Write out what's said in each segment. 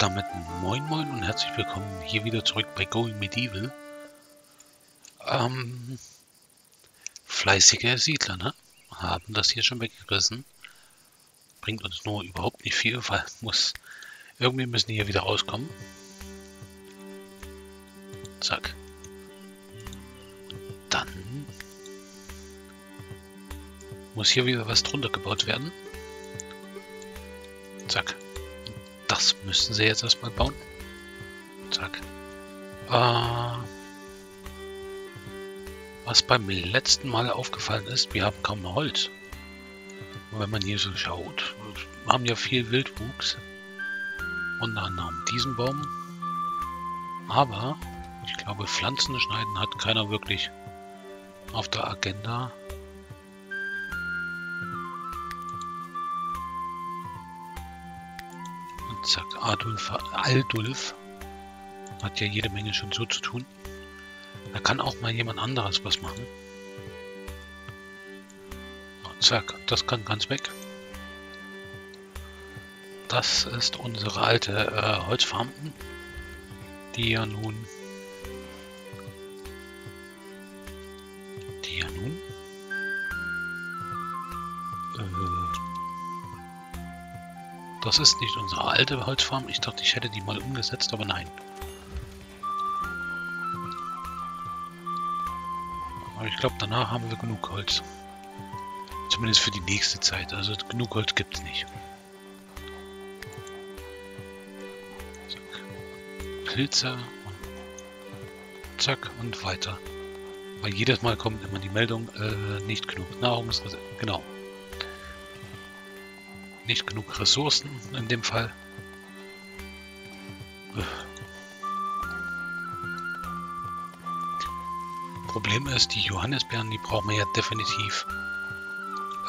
damit moin moin und herzlich willkommen hier wieder zurück bei Going Medieval. Ähm, fleißige Siedler, ne? Haben das hier schon weggerissen. Bringt uns nur überhaupt nicht viel, weil muss irgendwie müssen hier wieder rauskommen. Zack. Dann muss hier wieder was drunter gebaut werden. Zack. Das müssen sie jetzt erstmal bauen. Zack. Äh, was beim letzten Mal aufgefallen ist, wir haben kaum Holz. Wenn man hier so schaut, wir haben ja viel Wildwuchs. Unter anderem diesen Baum. Aber ich glaube, Pflanzen schneiden hat keiner wirklich auf der Agenda. Adolf, Aldulf hat ja jede Menge schon so zu tun. Da kann auch mal jemand anderes was machen. Und zack, das kann ganz weg. Das ist unsere alte äh, Holzfarm, die ja nun die ja nun Das ist nicht unsere alte Holzfarm. Ich dachte, ich hätte die mal umgesetzt, aber nein. Aber ich glaube, danach haben wir genug Holz. Zumindest für die nächste Zeit. Also genug Holz gibt es nicht. Zack. Pilze und zack und weiter. Weil jedes Mal kommt immer die Meldung, äh, nicht genug Nahrungsreserven. Genau nicht genug Ressourcen in dem Fall. Problem ist, die Johannisbeeren, die brauchen wir ja definitiv.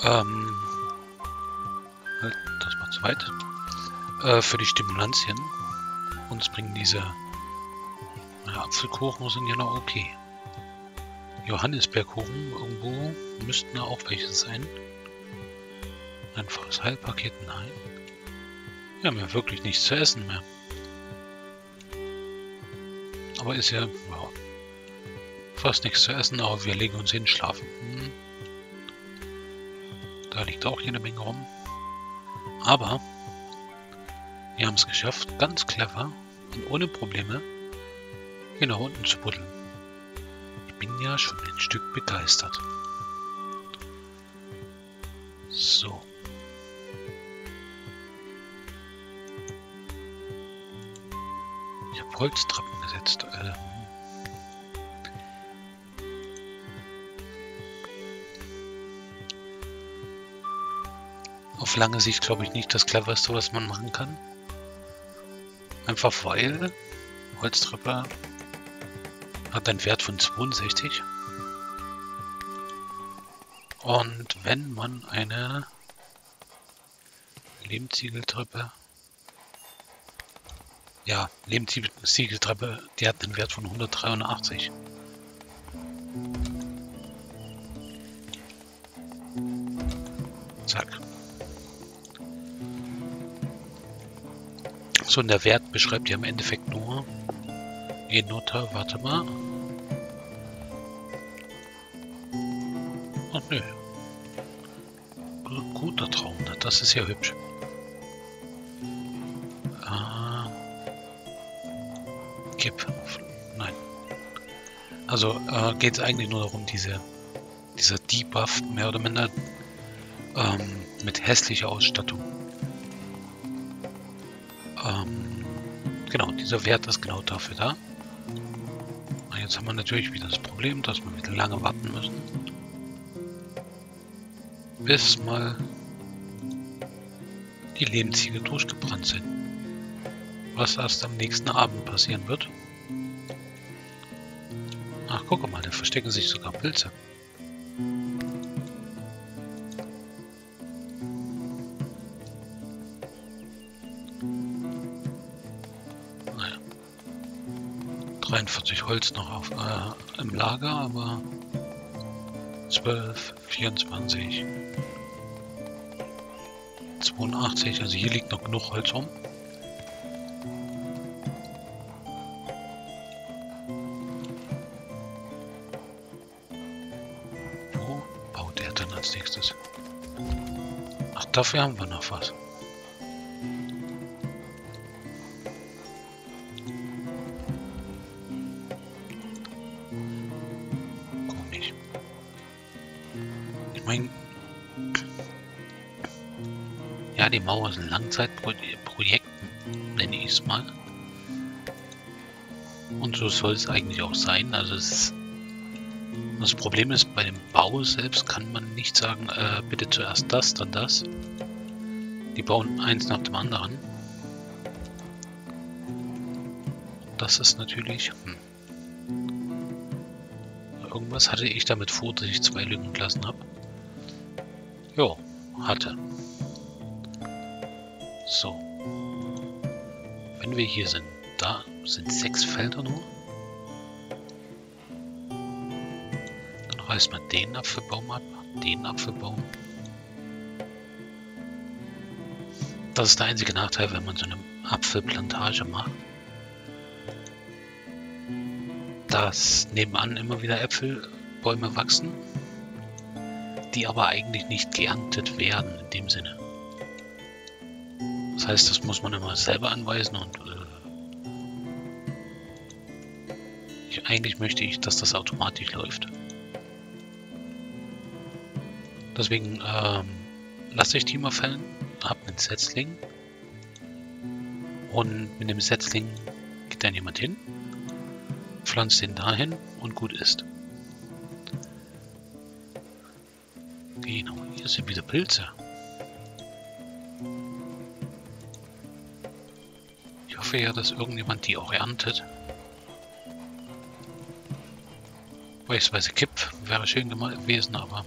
Ähm, halt, das war zu weit. Äh, für die Stimulantien. Uns bringen diese ja, Apfelkuchen sind ja noch okay. Johannisbeerkuchen irgendwo müssten da auch welche sein. Einfaches Heilpaket? Nein. Wir haben ja wirklich nichts zu essen mehr. Aber ist ja, ja fast nichts zu essen, aber wir legen uns hin, schlafen. Hm. Da liegt auch jede Menge rum. Aber wir haben es geschafft, ganz clever und ohne Probleme hier nach unten zu buddeln. Ich bin ja schon ein Stück begeistert. So. Holztreppen gesetzt. Ähm auf lange Sicht glaube ich nicht das cleverste, was man machen kann. Einfach weil Holztreppe hat einen Wert von 62. Und wenn man eine Lehmziegeltreppe ja, Lebenssiegeltreppe, die hat einen Wert von 183. Zack. So, und der Wert beschreibt ja im Endeffekt nur Enota, warte mal. Ach nö. Guter Traum, das ist ja hübsch. Kipp. Nein. Also äh, geht es eigentlich nur darum, diese, dieser Debuff mehr oder minder ähm, mit hässlicher Ausstattung. Ähm, genau, dieser Wert ist genau dafür da. Und jetzt haben wir natürlich wieder das Problem, dass wir wieder lange warten müssen. Bis mal die Lebensziegel durchgebrannt sind was erst am nächsten Abend passieren wird. Ach, guck mal, da verstecken sich sogar Pilze. Naja. 43 Holz noch auf, äh, im Lager, aber 12, 24, 82, also hier liegt noch genug Holz rum. Dafür haben wir noch was. Komisch. Ich meine... Ja, die Mauer ist ein Langzeitprojekt, nenne ich es mal. Und so soll es eigentlich auch sein. Also es, das Problem ist, bei dem Bau selbst kann man nicht sagen, äh, bitte zuerst das, dann das. Die bauen eins nach dem anderen. Das ist natürlich... Hm. Irgendwas hatte ich damit vor, dass ich zwei Lücken gelassen habe. Jo, hatte. So. Wenn wir hier sind, da sind sechs Felder nur. Reißt man den Apfelbaum ab, den Apfelbaum. Das ist der einzige Nachteil, wenn man so eine Apfelplantage macht. Dass nebenan immer wieder Äpfelbäume wachsen, die aber eigentlich nicht geerntet werden in dem Sinne. Das heißt, das muss man immer selber anweisen und Ich, eigentlich möchte ich, dass das automatisch läuft. Deswegen ähm, lasse ich die mal fällen, habe einen Setzling und mit dem Setzling geht dann jemand hin, pflanzt den dahin und gut ist. Genau, hier sind wieder Pilze. Ich hoffe ja, dass irgendjemand die auch erntet. Beispielsweise Kipp wäre schön gewesen, aber...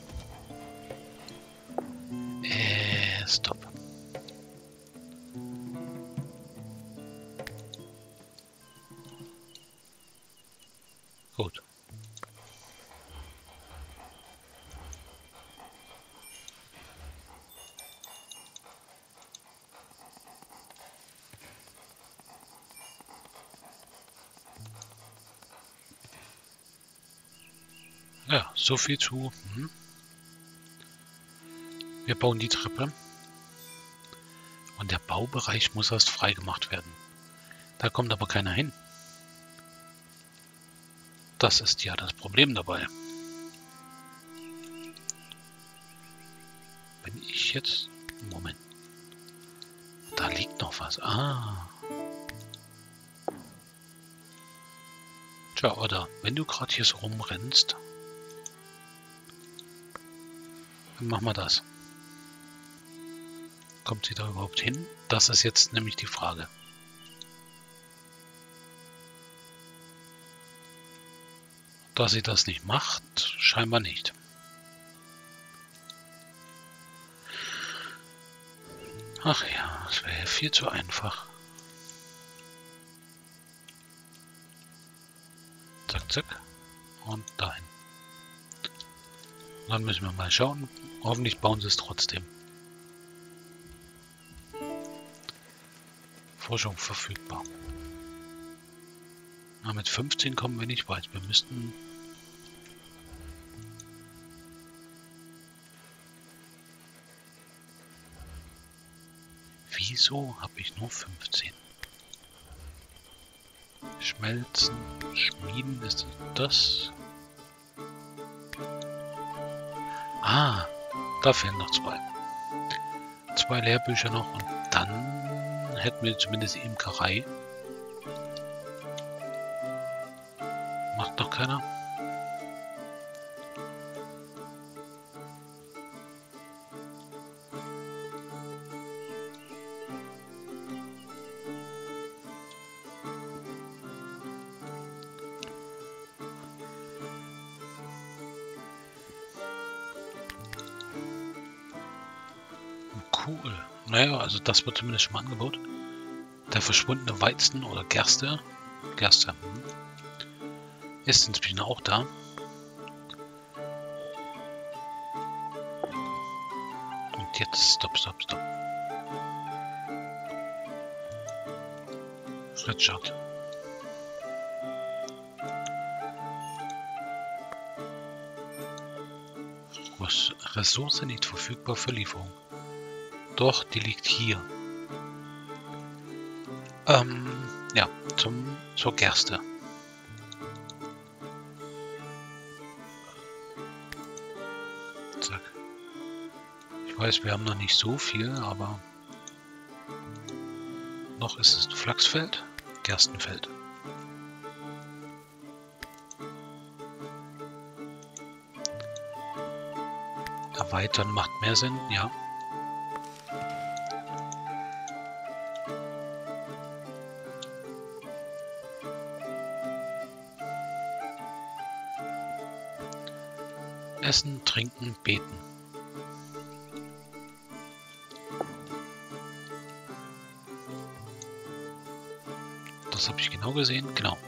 Ja, so viel zu. Hm. Wir bauen die Treppe. Und der Baubereich muss erst freigemacht werden. Da kommt aber keiner hin. Das ist ja das Problem dabei. Wenn ich jetzt... Moment. Da liegt noch was. Ah. Tja, oder wenn du gerade hier so rumrennst, Dann machen wir das. Kommt sie da überhaupt hin? Das ist jetzt nämlich die Frage. Dass sie das nicht macht, scheinbar nicht. Ach ja, das wäre viel zu einfach. Zack, zack. Und dahin. Dann müssen wir mal schauen. Hoffentlich bauen sie es trotzdem. Forschung verfügbar. Na, mit 15 kommen wir nicht weit. Wir müssten... Wieso habe ich nur 15? Schmelzen, Schmieden, ist das? Ah, da fehlen noch zwei. Zwei Lehrbücher noch und dann hätten wir zumindest die Imkerei. Macht noch keiner? Cool. Naja, also das wird zumindest schon mal angebaut. Der verschwundene Weizen oder Gerste. Gerste. Hm. Ist inzwischen auch da. Und jetzt stopp, stopp, stopp. Richard. Ressource nicht verfügbar für Lieferung. Doch, die liegt hier. Ähm, ja, zum, zur Gerste. Zack. Ich weiß, wir haben noch nicht so viel, aber noch ist es Flachsfeld, Gerstenfeld. Erweitern macht mehr Sinn, ja. Essen, trinken, beten. Das habe ich genau gesehen, genau.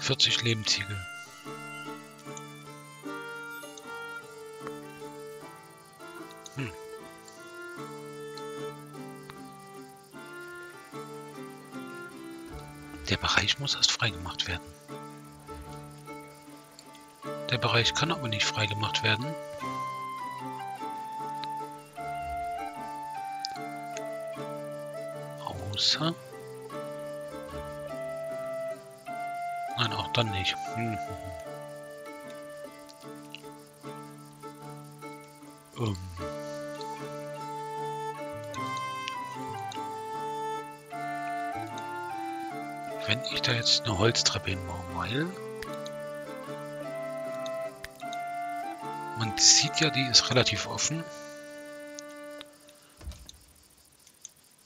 40 Lebensziegel. Hm. Der Bereich muss erst freigemacht werden. Der Bereich kann aber nicht freigemacht werden. Außer... Nein, auch dann nicht. Hm. Ähm. Wenn ich da jetzt eine Holztreppe hinbaue, weil... Sieht ja, die ist relativ offen.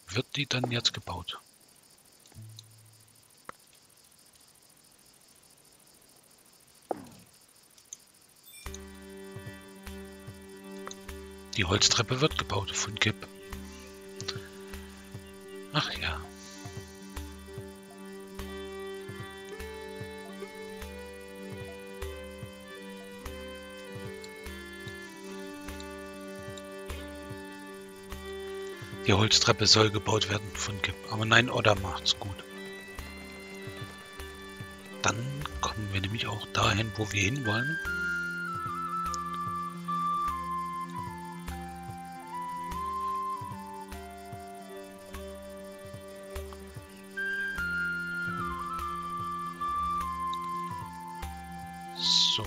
Wird die dann jetzt gebaut? Die Holztreppe wird gebaut von Kip. Ach ja. Die Holztreppe soll gebaut werden von Kip. Aber nein, Odda macht's gut. Dann kommen wir nämlich auch dahin, wo wir hinwollen. So.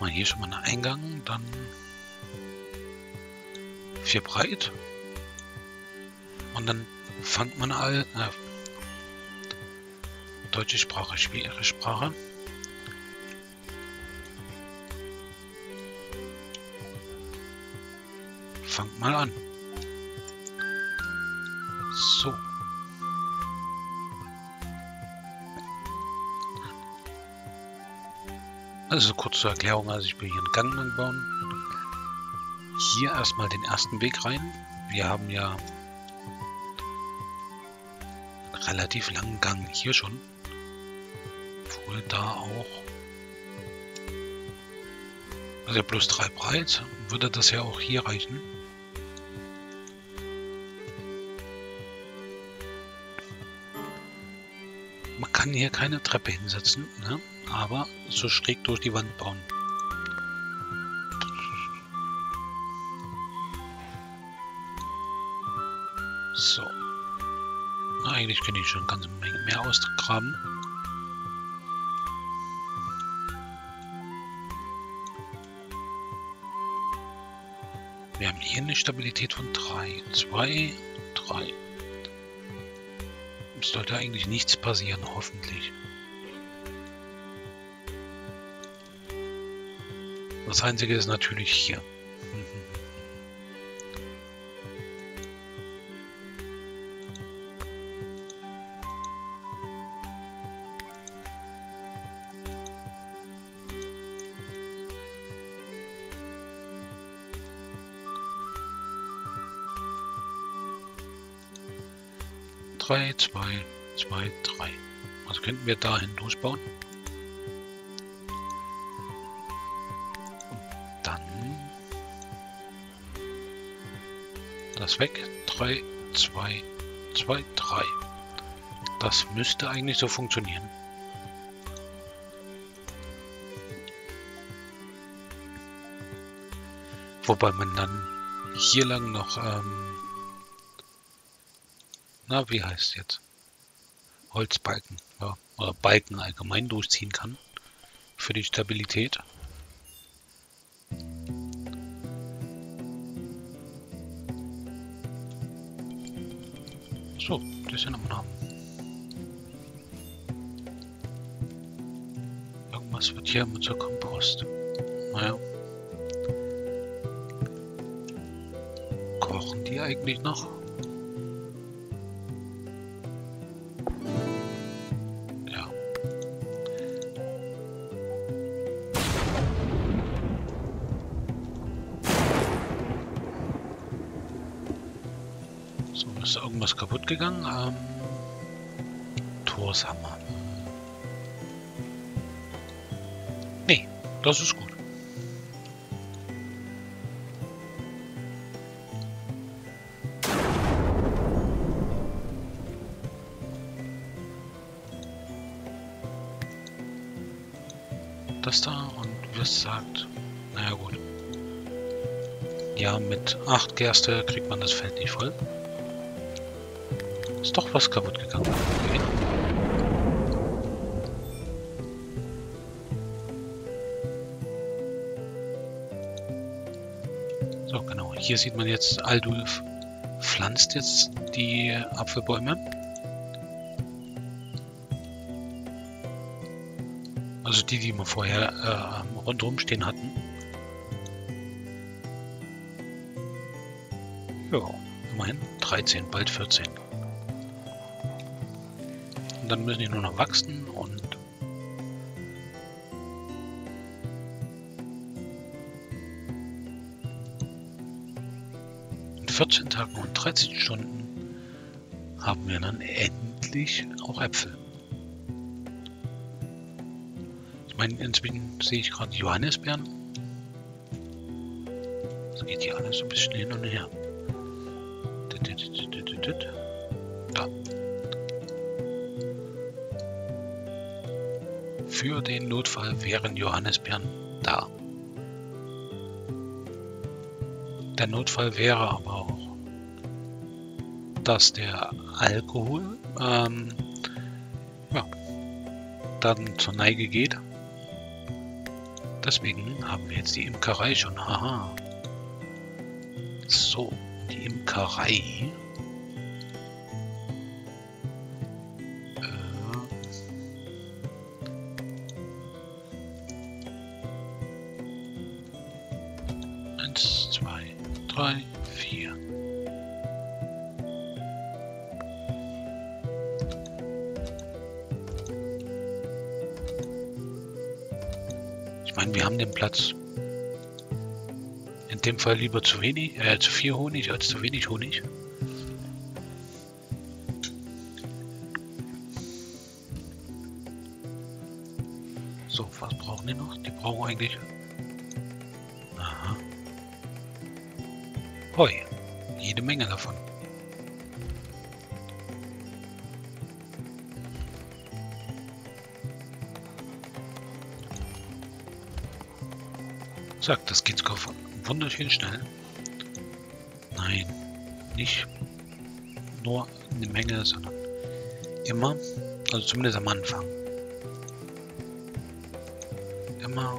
Mal hier schon mal einen Eingang, dann vier breit. Und dann fangt man all äh, deutsche Sprache, schwere Sprache. Fangt mal an. So. Also kurz zur Erklärung, also ich will hier einen Gang lang bauen. Hier erstmal den ersten Weg rein. Wir haben ja einen relativ langen Gang hier schon. Obwohl da auch also plus drei breit, würde das ja auch hier reichen. Man kann hier keine Treppe hinsetzen, ne? aber so schräg durch die Wand bauen. Eigentlich könnte ich schon eine Menge mehr ausgraben. Wir haben hier eine Stabilität von 3, 2, 3. Es sollte eigentlich nichts passieren, hoffentlich. Das einzige ist natürlich hier. 3, 2, 2, 3. Also könnten wir dahin durchbauen. Und dann das weg. 3, 2, 2, 3. Das müsste eigentlich so funktionieren. Wobei man dann hier lang noch ähm, na, wie heißt jetzt? Holzbalken, ja, oder Balken allgemein durchziehen kann. Für die Stabilität. So, das ja nochmal Irgendwas wird hier mit so Kompost. Naja. Kochen die eigentlich noch? Kaputt gegangen? Ähm, Torshammer. Nee, das ist gut. das da und was sagt, naja gut. Ja, mit 8 Gerste kriegt man das Feld nicht voll. Ist doch was kaputt gegangen. Okay. So, genau. Hier sieht man jetzt, Aldulf pflanzt jetzt die Apfelbäume. Also die, die wir vorher äh, rundherum stehen hatten. Ja, immerhin 13, bald 14. Und dann müssen die nur noch wachsen und in 14 Tagen und 13 Stunden haben wir dann endlich auch Äpfel. meine, inzwischen sehe ich gerade Johannisbeeren. Das geht hier alles so ein bisschen hin und her. Da. Für den Notfall wären Johannisbeeren da. Der Notfall wäre aber auch, dass der Alkohol ähm, ja, dann zur Neige geht Deswegen haben wir jetzt die Imkerei schon. Haha. So, die Imkerei. Meine, wir haben den Platz. In dem Fall lieber zu wenig, äh, zu viel Honig als zu wenig Honig. So, was brauchen die noch? Die brauchen eigentlich... Aha. Heu. Jede Menge davon. Sagt, das geht sogar wunderschön schnell. Nein, nicht nur eine Menge, sondern immer, also zumindest am Anfang. Immer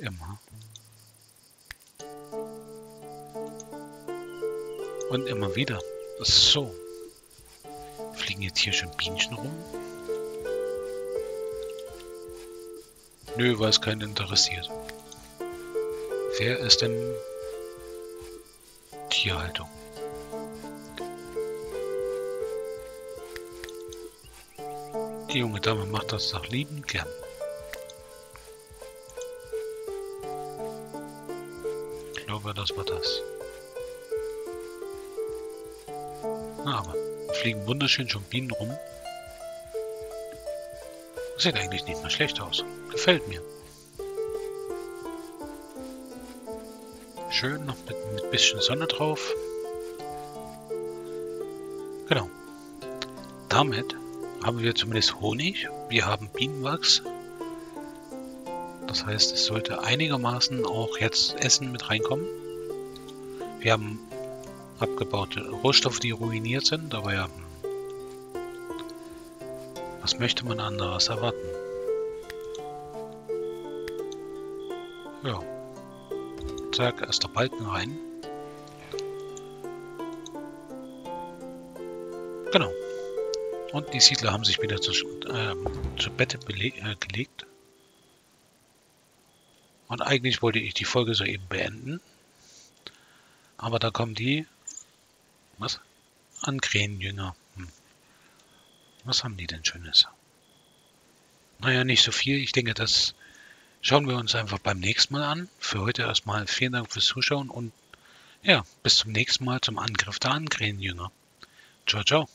Immer. Und immer wieder. So. Fliegen jetzt hier schon Bienchen rum? Nö, weil es keinen interessiert. Wer ist denn Tierhaltung? Die junge Dame macht das doch liebend gern. Glaube, das war das. Na, aber fliegen wunderschön schon Bienen rum. Sieht eigentlich nicht mehr schlecht aus. Gefällt mir. Schön, noch mit ein bisschen Sonne drauf. Genau. Damit haben wir zumindest Honig. Wir haben Bienenwachs. Das heißt, es sollte einigermaßen auch jetzt Essen mit reinkommen. Wir haben abgebaute Rohstoffe, die ruiniert sind, aber ja, was möchte man anderes erwarten? Ja. Zack, erster Balken rein. Genau. Und die Siedler haben sich wieder zu, äh, zu Bette äh, gelegt. Und eigentlich wollte ich die Folge soeben beenden. Aber da kommen die... Was? An Krähenjünger. Hm. Was haben die denn Schönes? Naja, nicht so viel. Ich denke, das schauen wir uns einfach beim nächsten Mal an. Für heute erstmal vielen Dank fürs Zuschauen und ja, bis zum nächsten Mal zum Angriff der Angrenjünger. Ciao, ciao.